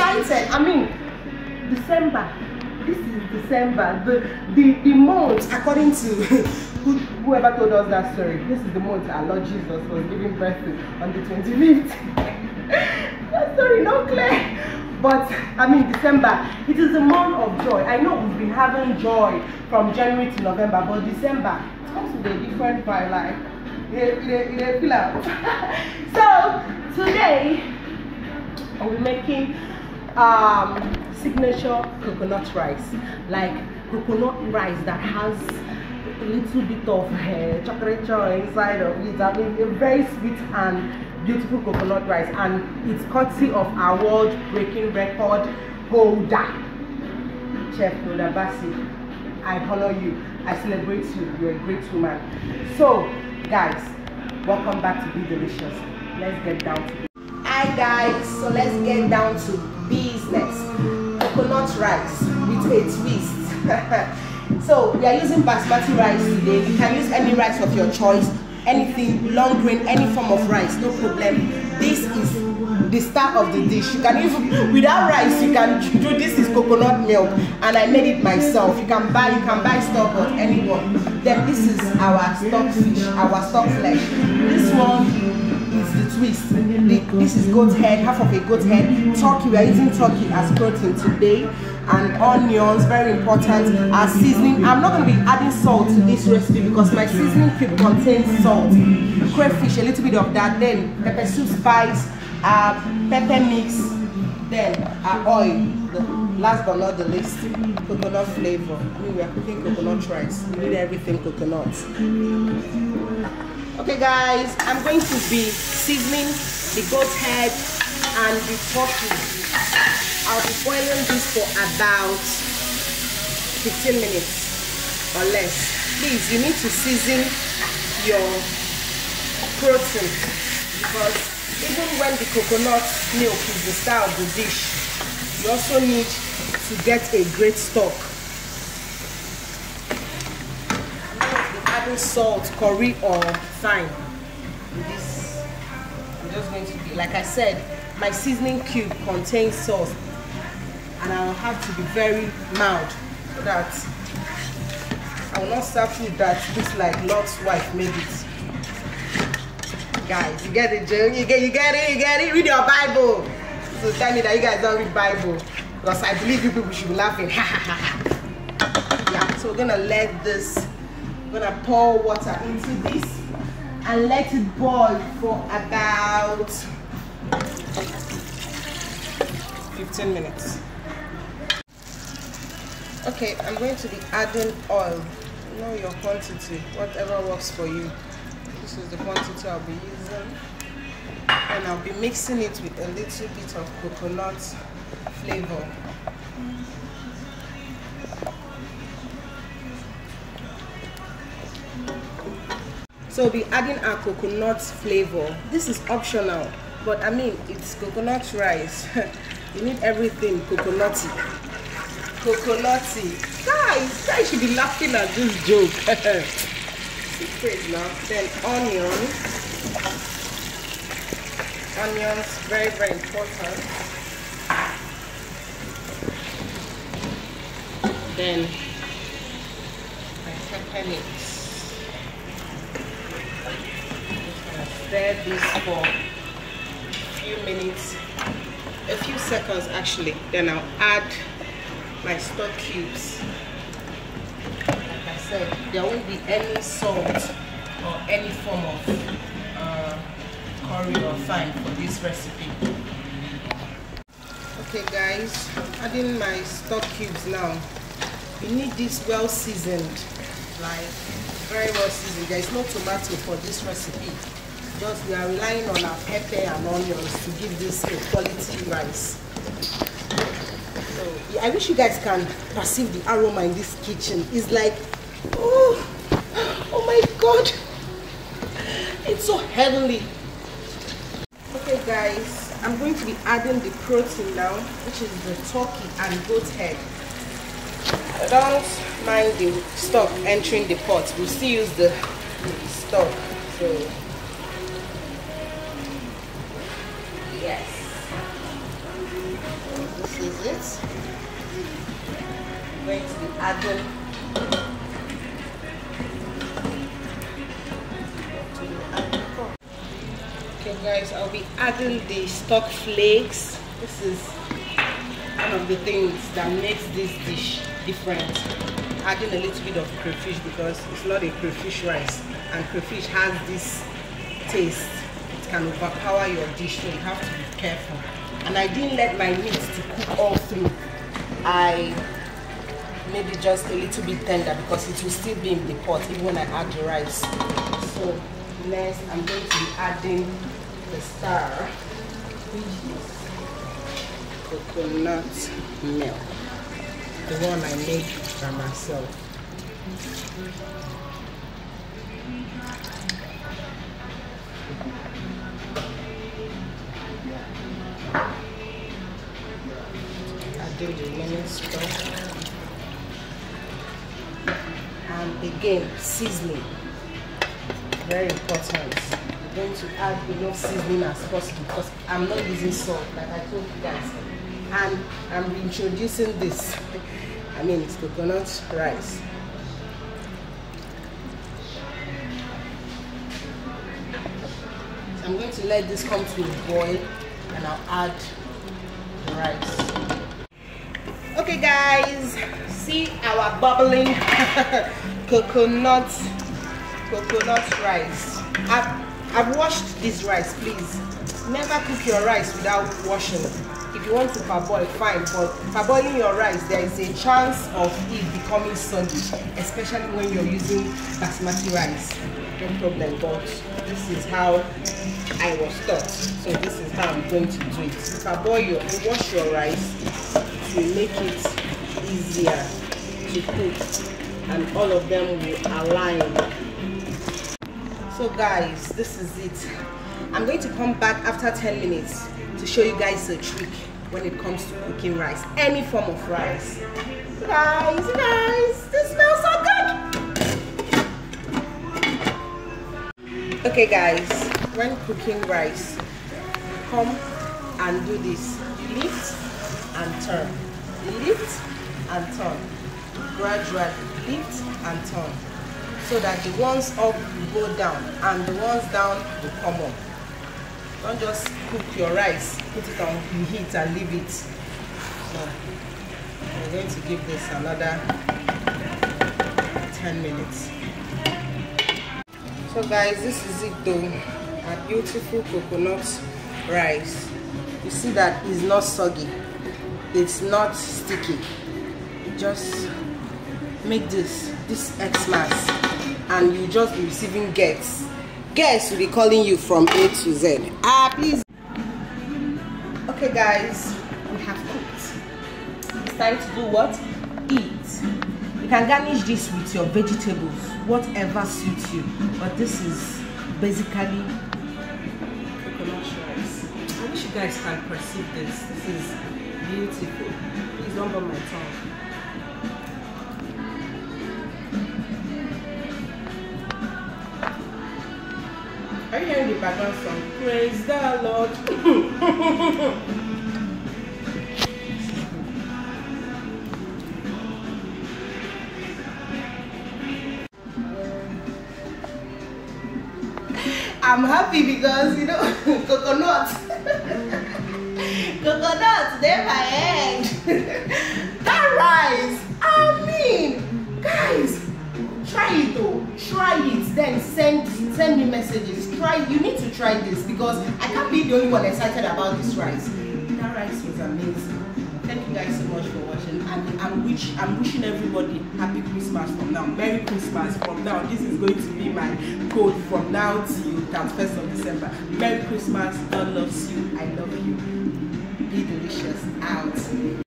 excited. I mean, December. This is December. The the, the month, according to who, whoever told us that story, this is the month our Lord Jesus was giving birth to on the 25th. that story not clear. But I mean December, it is a month of joy. I know we've been having joy from January to November, but December it comes with a different vibe. Like so today be making um, signature coconut rice, like coconut rice that has a little bit of uh, chocolate inside of it. I mean, a very sweet and beautiful coconut rice, and it's courtesy of our world-breaking record holder, Chef Hilda Baci. I honor you. I celebrate you. You're a great woman. So, guys, welcome back to Bee Delicious. Let's get down to it. Hi guys, so let's get down to business. Rice with a twist. so we are using basmati rice today. You can use any rice of your choice, anything, long grain, any form of rice, no problem. This is the star of the dish. You can even without rice, you can do this is coconut milk, and I made it myself. You can buy, you can buy stock or anyone. Then this is our stock fish, our stock flesh. This one is the twist. The, this is goat head, half of a goat head. Turkey, we are using turkey as protein today. And onions, very important. Our seasoning. I'm not going to be adding salt to this recipe because my seasoning cube contains salt. Crayfish, a little bit of that. Then pepper soup spice, uh, pepper mix. Then our oil. The, last but not the least, coconut flavor. I mean, we are cooking coconut rice. We need everything coconut. Okay guys, I'm going to be seasoning the goat head and the turkey. I'll be boiling this for about 15 minutes or less. Please, you need to season your protein because even when the coconut milk is the star of the dish, you also need to get a great stock. Adding salt, curry, or thyme. This, I'm just going to be, like I said, my seasoning cube contains salt, and I'll have to be very mild so that I will not serve food that looks like Lot's wife made it. Guys, you get it, Joe? You get, you get it, you get it. Read your Bible. So tell me that you guys don't read Bible, because I believe you people should be laughing. yeah. So we're gonna let this I'm gonna pour water into this and let it boil for about 15 minutes. Okay, I'm going to be adding oil. Know your quantity, whatever works for you. This is the quantity I'll be using. And I'll be mixing it with a little bit of coconut flavor. So we'll be adding our coconut flavor. This is optional, but I mean, it's coconut rice. you need everything coconutty. Coconutty. Guys, guys should be laughing at this joke. Secret now. Then onion. Onions, very, very important. Then my pepper mix. stir this for a few minutes, a few seconds actually. Then I'll add my stock cubes. Like I said, there won't be any salt or any form of uh, curry or thyme for this recipe. Okay guys, adding my stock cubes now. You need this well seasoned, like very well seasoned. There is no tomato for this recipe just we are relying on our pepper and onions to give this a quality rice. So I wish you guys can perceive the aroma in this kitchen. It's like, oh, oh my God, it's so heavenly. Okay guys, I'm going to be adding the protein now, which is the turkey and goat head. Don't mind the stock entering the pot. We still use the stock so. Yes. This is it. I'm going to be adding okay guys i'll be adding the stock flakes. This is one of the things that makes this dish different adding a little bit of crayfish because it's not a crayfish rice and crayfish has this taste. It can overpower your dish so you have to be careful. And i didn't let my meat to cook all through. I made it just a little bit tender because it will still be in the pot even when i add the rice. So next i'm going to be adding the star which is coconut milk. The one I make by myself. I do the lemon stuff. And again seasoning. Very important. I'm going to add enough seasoning as possible because I'm not using salt like I told you guys and I'm introducing this. I mean it's coconut rice. So I'm going to let this come to a boil and I'll add the rice. Okay guys. See our bubbling coconut coconut rice. I've, I've washed this rice please. Never cook your rice without washing if you want to parboil fine but parboiling your rice there is a chance of it becoming soggy especially when you're using basmati rice. No problem but this is how i was taught. So this is how i'm going to do it. Parboil your wash your rice to make it easier to cook and all of them will align. So guys this is it. I'm going to come back after 10 minutes to show you guys a trick when it comes to cooking rice. Any form of rice. Guys guys this smells so good. Okay guys when cooking rice come and do this. Lift and turn. Lift and turn. Gradually lift and turn. So that the ones up will go down and the ones down will come up don't just cook your rice put it on heat and leave it. So i'm going to give this another 10 minutes. So guys this is it though. A beautiful coconut rice. You see that it's not soggy. It's not sticky. Just make this this xmas and you just be receiving gets guests will be calling you from A to Z. Ah, please. Okay, guys, we have cooked. It's time to do what? Eat. You can garnish this with your vegetables, whatever suits you. But this is basically. I wish you guys can perceive this. This is beautiful. Please don't burn my tongue. Are you hearing the background song? Praise the Lord. I'm happy because you know coconut. coconut, they're my head. that rice. I mean, guys, try it though. Try it. Then send send me messages. Try. You need to try this because I can't be the only one excited about this rice. That rice was amazing. Thank you guys so much for watching, and I'm wish I'm wishing everybody happy Christmas from now. Merry Christmas from now. This is going to be my code from now till 31st of December. Merry Christmas. God loves you. I love you. Be delicious. Out.